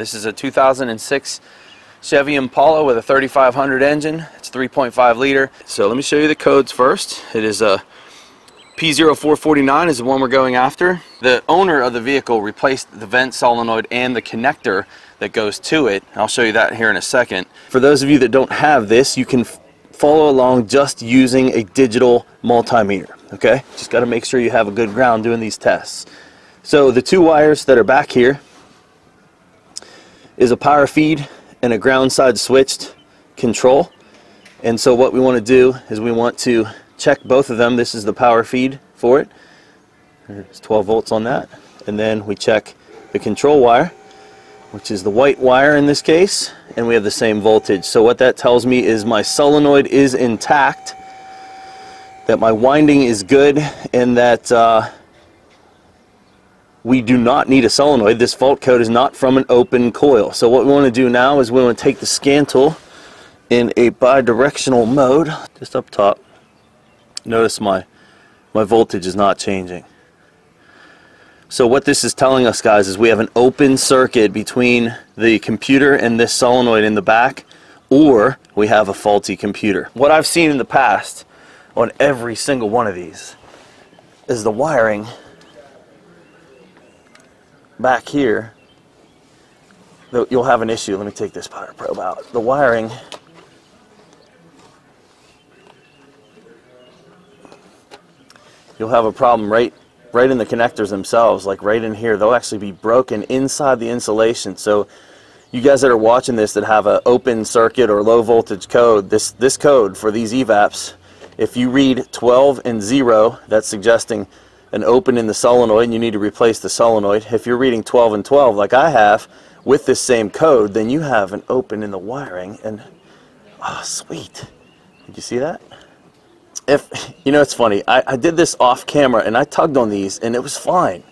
This is a 2006 Chevy Impala with a 3500 engine. It's 3.5 liter. So let me show you the codes first. It is a P0449 is the one we're going after. The owner of the vehicle replaced the vent solenoid and the connector that goes to it. I'll show you that here in a second. For those of you that don't have this, you can follow along just using a digital multimeter, okay? Just gotta make sure you have a good ground doing these tests. So the two wires that are back here is a power feed and a ground side switched control. And so what we want to do is we want to check both of them. This is the power feed for it. There's 12 volts on that. And then we check the control wire, which is the white wire in this case, and we have the same voltage. So what that tells me is my solenoid is intact, that my winding is good, and that uh, we do not need a solenoid. This fault code is not from an open coil. So what we want to do now is we want to take the scan tool in a bidirectional mode, just up top. Notice my, my voltage is not changing. So what this is telling us guys is we have an open circuit between the computer and this solenoid in the back or we have a faulty computer. What I've seen in the past on every single one of these is the wiring back here, you'll have an issue. Let me take this power probe out. The wiring you'll have a problem right right in the connectors themselves, like right in here. They'll actually be broken inside the insulation. So you guys that are watching this that have an open circuit or low voltage code, this, this code for these EVAPs, if you read 12 and 0, that's suggesting an open in the solenoid and you need to replace the solenoid. If you're reading 12 and 12 like I have with this same code, then you have an open in the wiring and oh sweet. Did you see that? If you know it's funny, I, I did this off camera and I tugged on these and it was fine.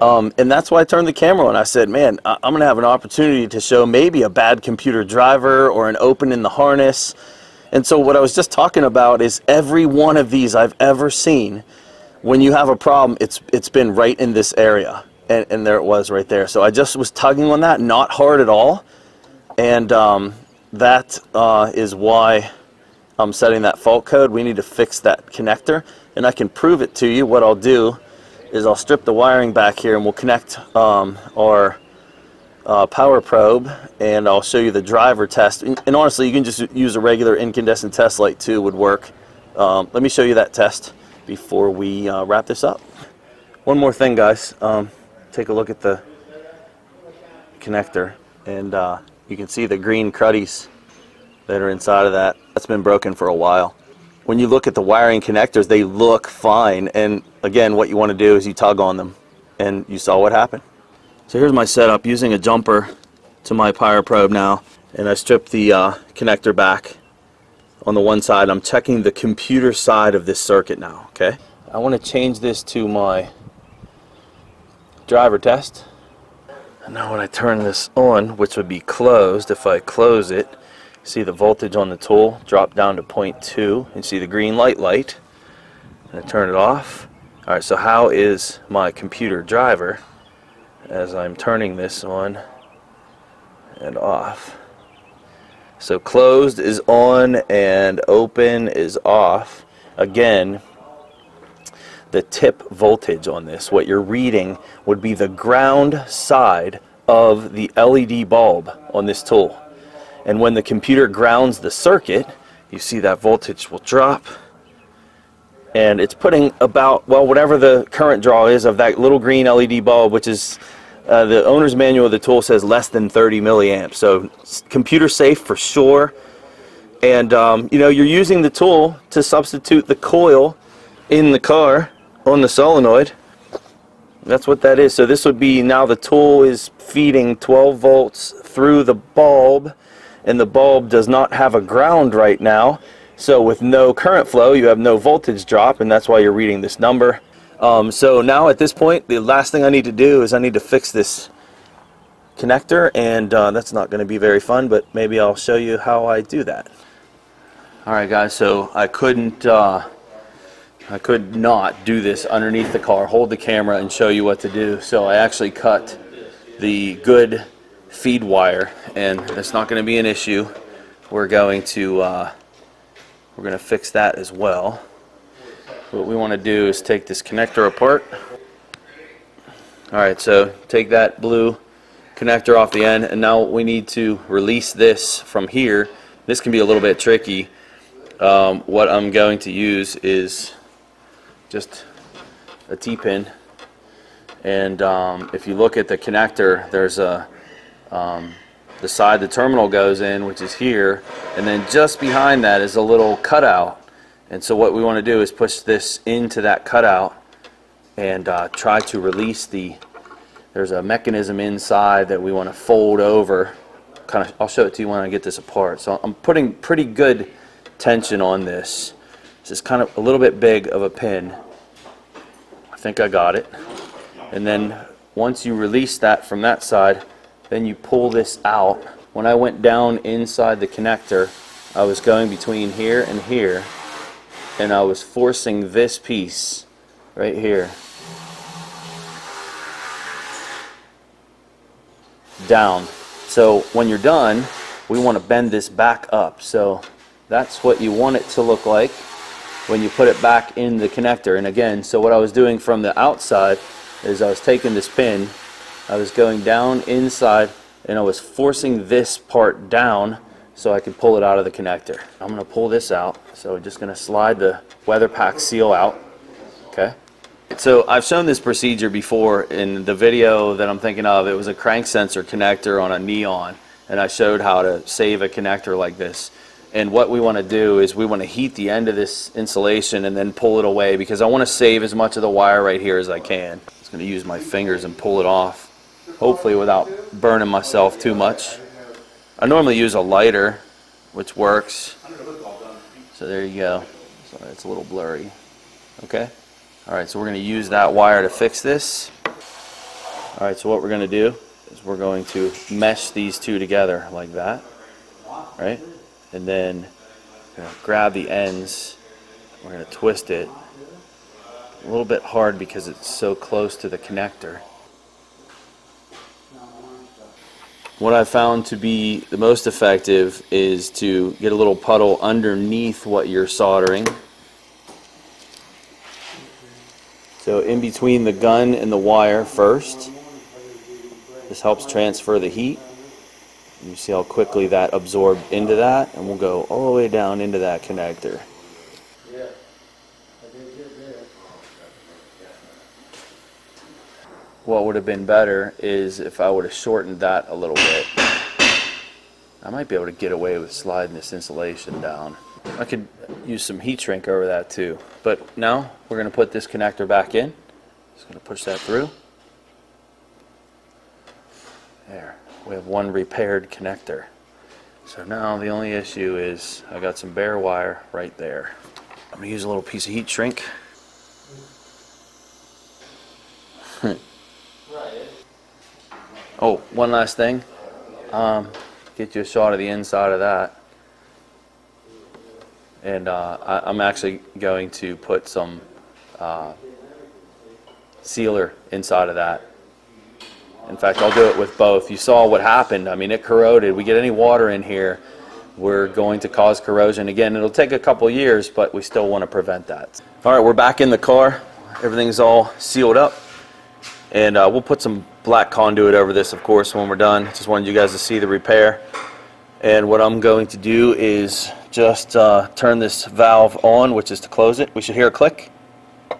Um, and that's why I turned the camera on. I said, man, I, I'm going to have an opportunity to show maybe a bad computer driver or an open in the harness. And so what I was just talking about is every one of these I've ever seen when you have a problem, it's it's been right in this area, and, and there it was right there. So I just was tugging on that, not hard at all, and um, that uh, is why I'm setting that fault code. We need to fix that connector, and I can prove it to you. What I'll do is I'll strip the wiring back here, and we'll connect um, our uh, power probe, and I'll show you the driver test. And, and, honestly, you can just use a regular incandescent test light too would work. Um, let me show you that test before we uh, wrap this up. One more thing, guys. Um, take a look at the connector, and uh, you can see the green cruddies that are inside of that. That's been broken for a while. When you look at the wiring connectors, they look fine. And again, what you want to do is you tug on them, and you saw what happened. So here's my setup using a jumper to my power probe now, and I stripped the uh, connector back on the one side. I'm checking the computer side of this circuit now, okay? I want to change this to my driver test. And now when I turn this on, which would be closed, if I close it, see the voltage on the tool drop down to 0.2 and see the green light light. And I turn it off. Alright, so how is my computer driver as I'm turning this on and off? So closed is on and open is off. Again, the tip voltage on this, what you're reading would be the ground side of the LED bulb on this tool. And when the computer grounds the circuit, you see that voltage will drop and it's putting about, well, whatever the current draw is of that little green LED bulb, which is uh, the owner's manual of the tool says less than 30 milliamps. So computer safe for sure. And um, you know, you're using the tool to substitute the coil in the car on the solenoid. That's what that is. So this would be now the tool is feeding 12 volts through the bulb and the bulb does not have a ground right now. So with no current flow, you have no voltage drop and that's why you're reading this number. Um, so now at this point, the last thing I need to do is I need to fix this connector and uh, that's not going to be very fun, but maybe I'll show you how I do that. Alright guys, so I couldn't, uh, I could not do this underneath the car, hold the camera and show you what to do. So I actually cut the good feed wire and it's not going to be an issue. We're going to uh, we're going to fix that as well. What we want to do is take this connector apart. Alright, so take that blue connector off the end and now we need to release this from here. This can be a little bit tricky. Um, what I'm going to use is just a T-pin and um, if you look at the connector there's a um, the side the terminal goes in which is here and then just behind that is a little cutout and so what we want to do is push this into that cutout and uh, try to release the there's a mechanism inside that we want to fold over. Kind of I'll show it to you when I get this apart. So I'm putting pretty good tension on this. This is kind of a little bit big of a pin. I think I got it. And then once you release that from that side then you pull this out. When I went down inside the connector I was going between here and here and I was forcing this piece right here down. So when you're done, we want to bend this back up. So that's what you want it to look like when you put it back in the connector. And again, so what I was doing from the outside is I was taking this pin, I was going down inside and I was forcing this part down so I can pull it out of the connector. I'm going to pull this out. So I'm just going to slide the weather pack seal out. Okay. So I've shown this procedure before in the video that I'm thinking of. It was a crank sensor connector on a Neon and I showed how to save a connector like this. And what we want to do is we want to heat the end of this insulation and then pull it away because I want to save as much of the wire right here as I can. I'm just going to use my fingers and pull it off, hopefully without burning myself too much. I normally use a lighter, which works. So there you go. Sorry, it's a little blurry. Okay? Alright, so we're going to use that wire to fix this. Alright, so what we're going to do is we're going to mesh these two together like that. Right? And then grab the ends. We're going to twist it. A little bit hard because it's so close to the connector. What I found to be the most effective is to get a little puddle underneath what you're soldering So in between the gun and the wire first. This helps transfer the heat. You see how quickly that absorbed into that and we'll go all the way down into that connector. What would have been better is if I would have shortened that a little bit. I might be able to get away with sliding this insulation down. I could use some heat shrink over that too. But now we're going to put this connector back in. Just going to push that through. There. We have one repaired connector. So now the only issue is I got some bare wire right there. I'm going to use a little piece of heat shrink. oh, one last thing. Um, get you a shot of the inside of that and uh, I, am actually going to put some uh, sealer inside of that. In fact, I'll do it with both. You saw what happened. I mean, it corroded. We get any water in here, we're going to cause corrosion. Again, it'll take a couple years, but we still want to prevent that. All right, we're back in the car. Everything's all sealed up. And uh, we'll put some black conduit over this, of course, when we're done. Just wanted you guys to see the repair. And what I'm going to do is just uh, turn this valve on, which is to close it. We should hear a click. I'm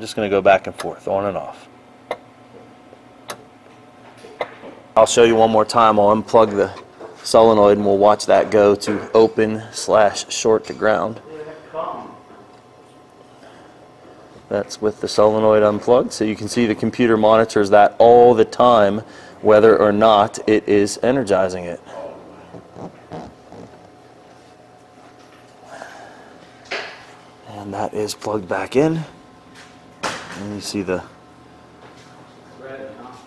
just going to go back and forth, on and off. I'll show you one more time. I'll unplug the solenoid and we'll watch that go to open slash short to ground. That's with the solenoid unplugged, so you can see the computer monitors that all the time, whether or not it is energizing it. and that is plugged back in. And you see the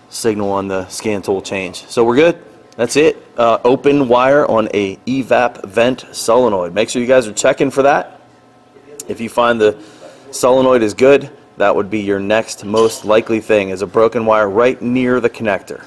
signal on the scan tool change. So we're good. That's it. Uh, open wire on a evap vent solenoid. Make sure you guys are checking for that. If you find the solenoid is good that would be your next most likely thing is a broken wire right near the connector.